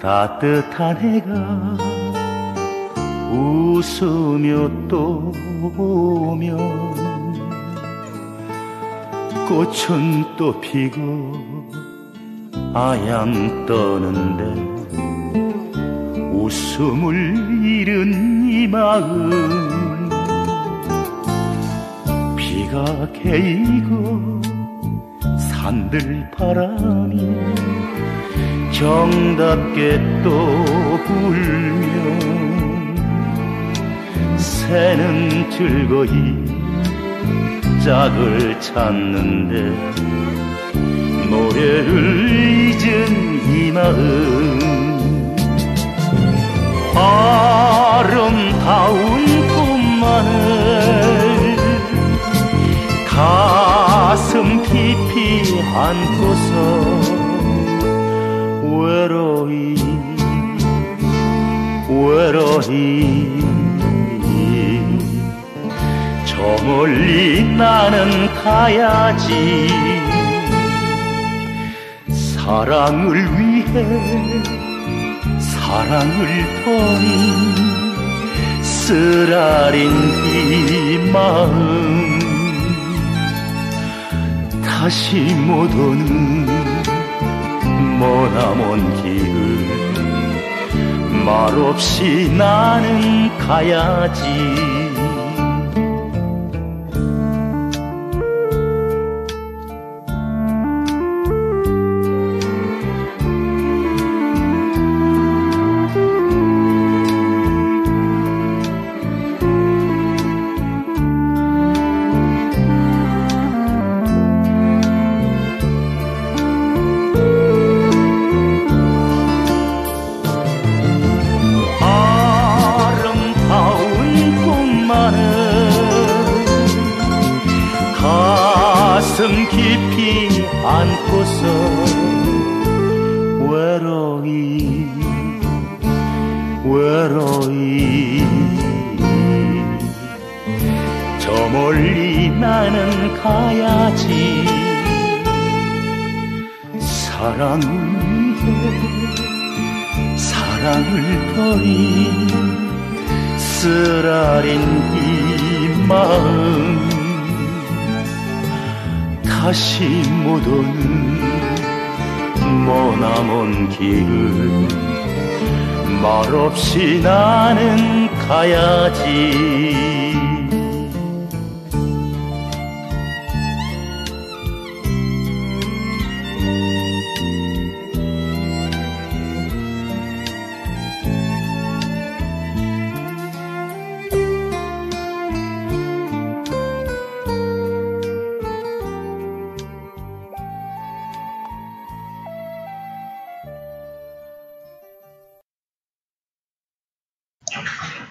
따뜻한 해가 웃으며 또 오면 꽃은 또 피고 아양 떠는데 웃음을 잃은 이 마음 비가 개이고 산들 바람이 정답게 또 불면 새는 즐거이 짝을 찾는데 노래를 잊은 이 마음. 아름다운 꿈만을 가슴 깊이 안고서 외로이 외로이. 저 멀리 나는 가야지. 사랑을 위해 사랑을 버린 쓰라린 이 마음 다시 못 오는 머나먼 길을 말없이 나는 가야지 가슴 깊이 안고서 외로이 외로이. 저 멀리 나는 가야지. 사랑을 위해 사랑을 버린 쓰라린 이 마음 다시 못 오는 머나먼 길을 말없이 나는 가야지 thank